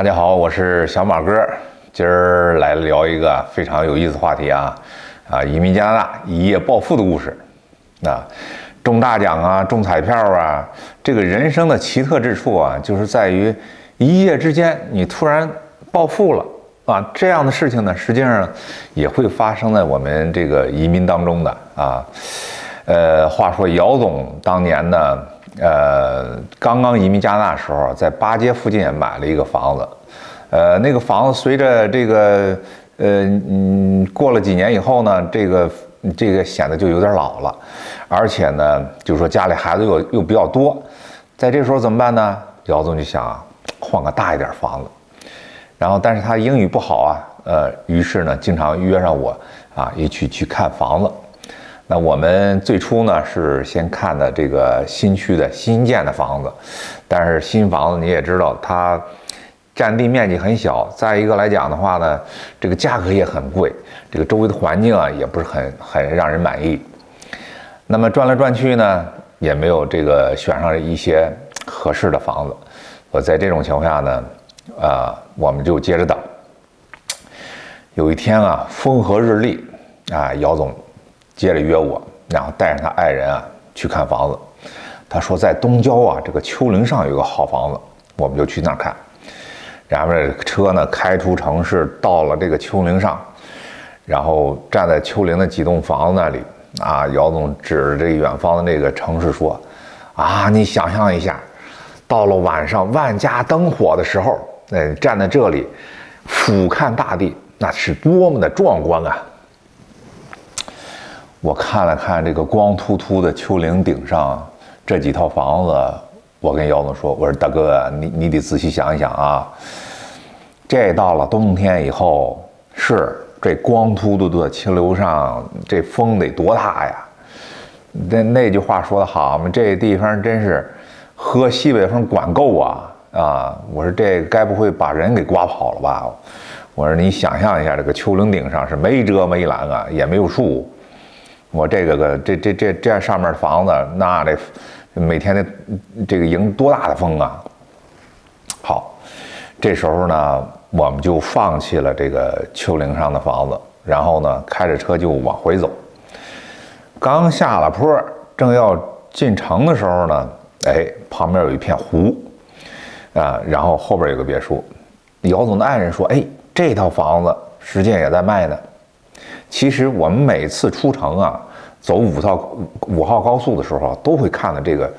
大家好，我是小马哥，今儿来聊一个非常有意思的话题啊，啊，移民加拿大一夜暴富的故事。啊，中大奖啊，中彩票啊，这个人生的奇特之处啊，就是在于一夜之间你突然暴富了啊。这样的事情呢，实际上也会发生在我们这个移民当中的啊。呃，话说姚总当年呢，呃，刚刚移民加拿大时候，在八街附近买了一个房子，呃，那个房子随着这个呃嗯过了几年以后呢，这个。这个显得就有点老了，而且呢，就是说家里孩子又又比较多，在这时候怎么办呢？姚总就想换个大一点房子，然后但是他英语不好啊，呃，于是呢，经常约上我啊一起去看房子。那我们最初呢是先看的这个新区的新建的房子，但是新房子你也知道它。占地面积很小，再一个来讲的话呢，这个价格也很贵，这个周围的环境啊也不是很很让人满意。那么转来转去呢，也没有这个选上一些合适的房子。我在这种情况下呢，啊，我们就接着等。有一天啊，风和日丽，啊，姚总接着约我，然后带上他爱人啊去看房子。他说在东郊啊，这个丘陵上有个好房子，我们就去那儿看。然后这车呢开出城市，到了这个丘陵上，然后站在丘陵的几栋房子那里啊，姚总指着这远方的那个城市说：“啊，你想象一下，到了晚上万家灯火的时候，那，站在这里俯瞰大地，那是多么的壮观啊！”我看了看这个光秃秃的丘陵顶上这几套房子。我跟姚总说：“我说大哥，你你得仔细想一想啊。这到了冬天以后，是这光秃秃的丘陵上，这风得多大呀？那那句话说得好嘛，这地方真是喝西北风管够啊啊！我说这该不会把人给刮跑了吧？我说你想象一下，这个丘陵顶上是没遮没拦啊，也没有树。我这个个这这这这上面的房子，那得。”每天得这个迎多大的风啊！好，这时候呢，我们就放弃了这个丘陵上的房子，然后呢，开着车就往回走。刚下了坡，正要进城的时候呢，哎，旁边有一片湖啊，然后后边有个别墅。姚总的爱人说：“哎，这套房子实际也在卖呢。”其实我们每次出城啊。走五套五号高速的时候，都会看到这个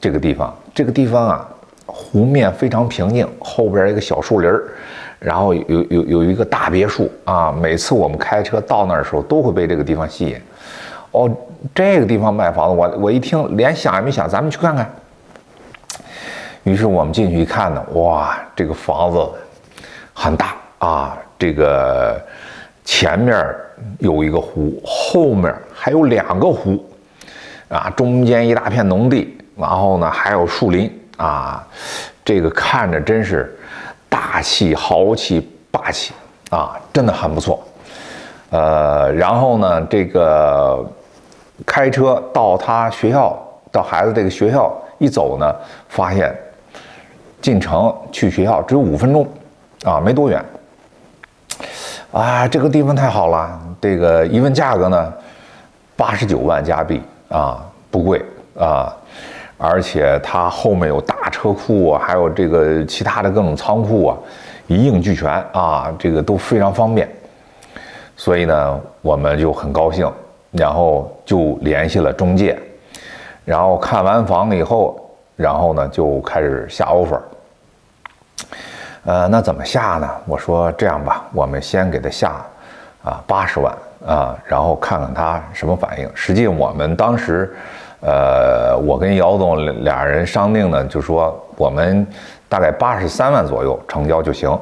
这个地方。这个地方啊，湖面非常平静，后边一个小树林儿，然后有有有一个大别墅啊。每次我们开车到那儿的时候，都会被这个地方吸引。哦，这个地方卖房子，我我一听，连想也没想，咱们去看看。于是我们进去一看呢，哇，这个房子很大啊，这个。前面有一个湖，后面还有两个湖，啊，中间一大片农地，然后呢还有树林啊，这个看着真是大气、豪气、霸气啊，真的很不错。呃，然后呢，这个开车到他学校，到孩子这个学校一走呢，发现进城去学校只有五分钟，啊，没多远。啊，这个地方太好了！这个一问价格呢，八十九万加币啊，不贵啊，而且它后面有大车库啊，还有这个其他的各种仓库啊，一应俱全啊，这个都非常方便。所以呢，我们就很高兴，然后就联系了中介，然后看完房以后，然后呢就开始下 offer。呃，那怎么下呢？我说这样吧，我们先给他下，啊，八十万啊，然后看看他什么反应。实际我们当时，呃，我跟姚总俩人商定呢，就说我们大概八十三万左右成交就行。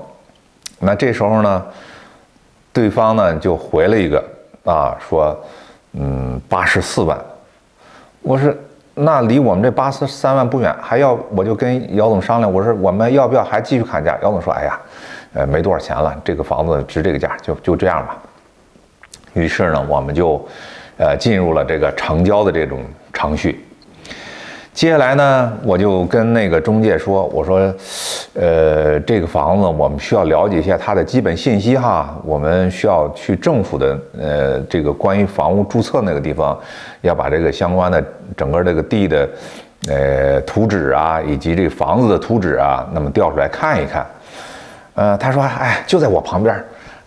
那这时候呢，对方呢就回了一个啊，说，嗯，八十四万。我说。那离我们这八十三万不远，还要我就跟姚总商量，我说我们要不要还继续砍价？姚总说：“哎呀，呃，没多少钱了，这个房子值这个价，就就这样吧。”于是呢，我们就，呃，进入了这个成交的这种程序。接下来呢，我就跟那个中介说，我说，呃，这个房子我们需要了解一下它的基本信息哈，我们需要去政府的呃这个关于房屋注册那个地方，要把这个相关的整个这个地的呃图纸啊，以及这个房子的图纸啊，那么调出来看一看。呃，他说，哎，就在我旁边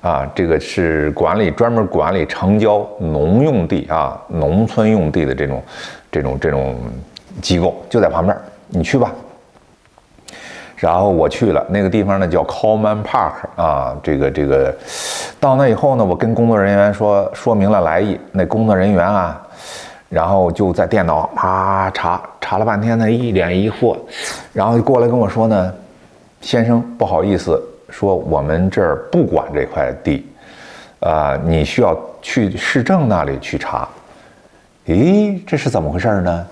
啊，这个是管理专门管理城郊农用地啊，农村用地的这种这种这种。机构就在旁边，你去吧。然后我去了那个地方呢，叫 Common Park 啊。这个这个，到那以后呢，我跟工作人员说说明了来意。那工作人员啊，然后就在电脑啊查查了半天呢，一脸疑惑，然后就过来跟我说呢：“先生，不好意思，说我们这儿不管这块地，啊，你需要去市政那里去查。”咦，这是怎么回事呢？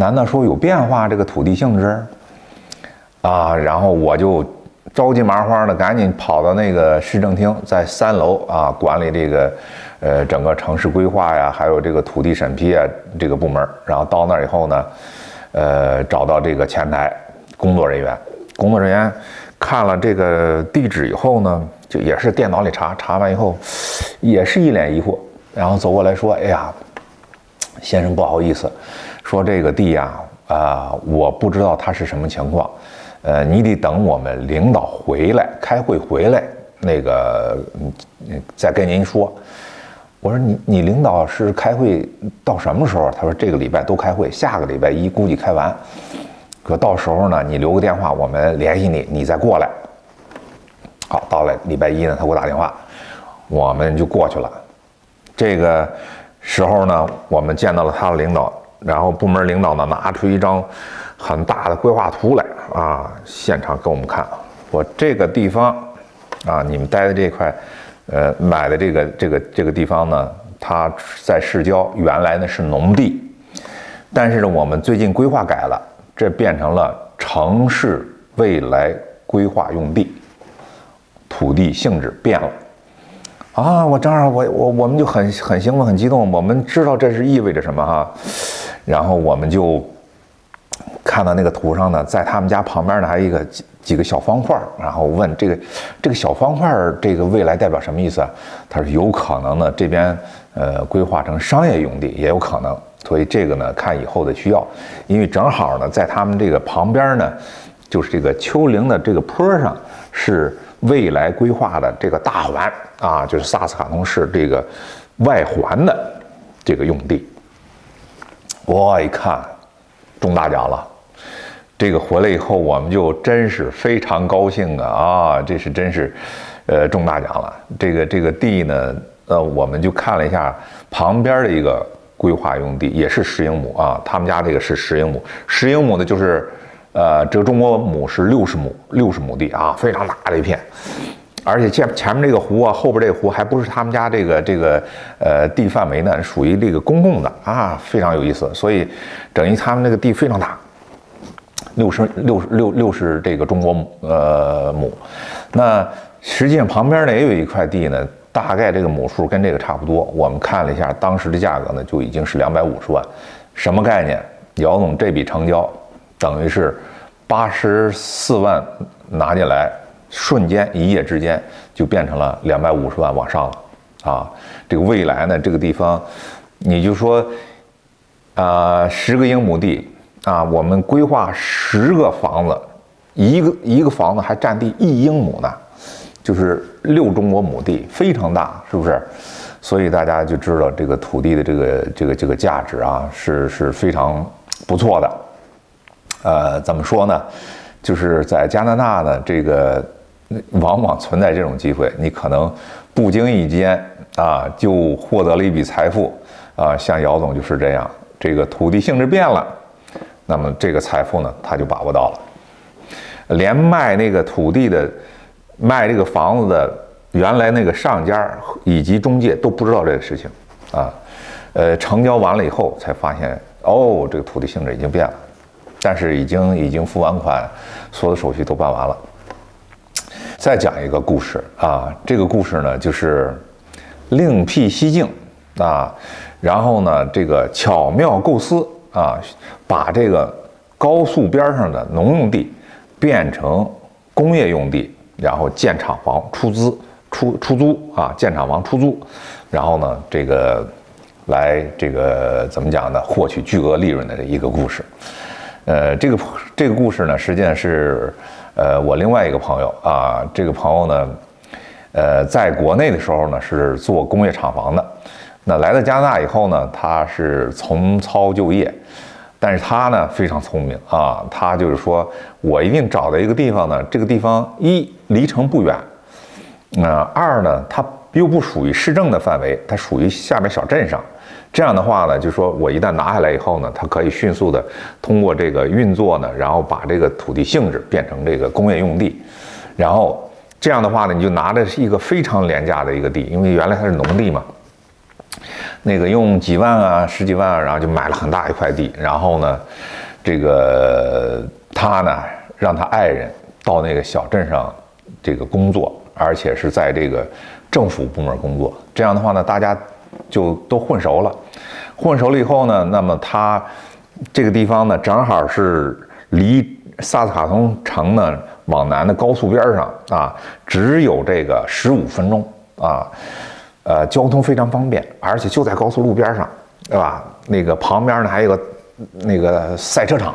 难道说有变化这个土地性质啊？然后我就着急麻慌的赶紧跑到那个市政厅，在三楼啊管理这个呃整个城市规划呀，还有这个土地审批啊这个部门。然后到那儿以后呢，呃找到这个前台工作人员，工作人员看了这个地址以后呢，就也是电脑里查查完以后，也是一脸疑惑，然后走过来说：“哎呀，先生不好意思。”说这个地呀，啊，我不知道它是什么情况，呃，你得等我们领导回来开会回来，那个再跟您说。我说你你领导是开会到什么时候？他说这个礼拜都开会，下个礼拜一估计开完。可到时候呢，你留个电话，我们联系你，你再过来。好，到了礼拜一呢，他给我打电话，我们就过去了。这个时候呢，我们见到了他的领导。然后部门领导呢拿出一张很大的规划图来啊，现场给我们看，我这个地方啊，你们待的这块，呃，买的这个这个这个地方呢，它在市郊，原来呢是农地，但是呢我们最近规划改了，这变成了城市未来规划用地，土地性质变了啊！我正好我我我们就很很兴奋很激动，我们知道这是意味着什么哈。然后我们就看到那个图上呢，在他们家旁边呢还有一个几几个小方块然后问这个这个小方块这个未来代表什么意思啊？他说有可能呢这边呃规划成商业用地也有可能，所以这个呢看以后的需要，因为正好呢在他们这个旁边呢，就是这个丘陵的这个坡上是未来规划的这个大环啊，就是萨斯卡通市这个外环的这个用地。我一看，中大奖了！这个回来以后，我们就真是非常高兴啊！啊，这是真是，呃，中大奖了。这个这个地呢，呃，我们就看了一下旁边的一个规划用地，也是十英亩啊。他们家这个是十英亩，十英亩的就是，呃，这个中国亩是六十亩，六十亩地啊，非常大的一片。而且前前面这个湖啊，后边这个湖还不是他们家这个这个呃地范围呢，属于这个公共的啊，非常有意思。所以等于他们那个地非常大，六十六六六十这个中国呃亩。那实际上旁边呢也有一块地呢，大概这个亩数跟这个差不多。我们看了一下当时的价格呢，就已经是两百五十万。什么概念？姚总这笔成交等于是八十四万拿进来。瞬间一夜之间就变成了两百五十万往上了，啊，这个未来呢，这个地方，你就说，啊，十个英亩地啊，我们规划十个房子，一个一个房子还占地一英亩呢，就是六中国亩地，非常大，是不是？所以大家就知道这个土地的这个这个这个价值啊，是是非常不错的。呃，怎么说呢？就是在加拿大呢，这个。往往存在这种机会，你可能不经意间啊就获得了一笔财富啊，像姚总就是这样，这个土地性质变了，那么这个财富呢他就把握到了，连卖那个土地的、卖这个房子的原来那个上家以及中介都不知道这个事情啊，呃，成交完了以后才发现，哦，这个土地性质已经变了，但是已经已经付完款，所有的手续都办完了。再讲一个故事啊，这个故事呢就是另辟蹊径啊，然后呢这个巧妙构思啊，把这个高速边上的农用地变成工业用地，然后建厂房出资出出租啊，建厂房出租，然后呢，这个来这个怎么讲呢？获取巨额利润的一个故事。呃，这个这个故事呢，实际上是呃我另外一个朋友啊，这个朋友呢，呃，在国内的时候呢是做工业厂房的。那来到加拿大以后呢，他是从操就业，但是他呢非常聪明啊，他就是说我一定找到一个地方呢，这个地方一离城不远，那二呢，他又不属于市政的范围，它属于下面小镇上，这样的话呢，就说我一旦拿下来以后呢，它可以迅速的通过这个运作呢，然后把这个土地性质变成这个工业用地，然后这样的话呢，你就拿的是一个非常廉价的一个地，因为原来它是农地嘛。那个用几万啊，十几万啊，然后就买了很大一块地，然后呢，这个他呢，让他爱人到那个小镇上这个工作，而且是在这个政府部门工作。这样的话呢，大家就都混熟了。混熟了以后呢，那么他这个地方呢，正好是离萨斯卡通城呢往南的高速边上啊，只有这个十五分钟啊。呃，交通非常方便，而且就在高速路边上，对吧？那个旁边呢还有个那个赛车场，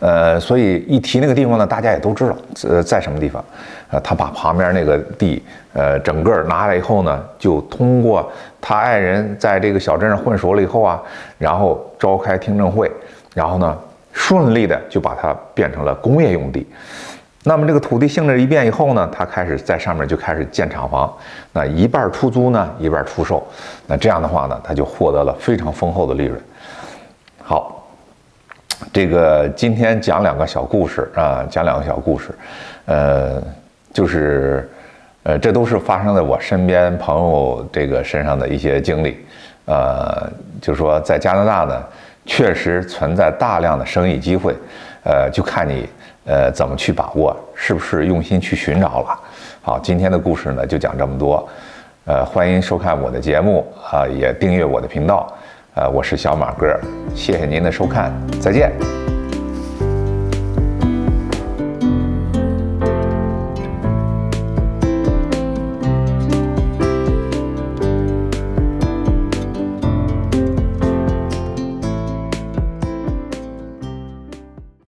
呃，所以一提那个地方呢，大家也都知道，呃，在什么地方。呃，他把旁边那个地，呃，整个拿来以后呢，就通过他爱人在这个小镇上混熟了以后啊，然后召开听证会，然后呢，顺利的就把它变成了工业用地。那么这个土地性质一变以后呢，他开始在上面就开始建厂房，那一半出租呢，一半出售，那这样的话呢，他就获得了非常丰厚的利润。好，这个今天讲两个小故事啊，讲两个小故事，呃，就是，呃，这都是发生在我身边朋友这个身上的一些经历，呃，就是说在加拿大呢，确实存在大量的生意机会，呃，就看你。呃，怎么去把握？是不是用心去寻找了？好，今天的故事呢就讲这么多。呃，欢迎收看我的节目啊，也订阅我的频道。呃，我是小马哥，谢谢您的收看，再见。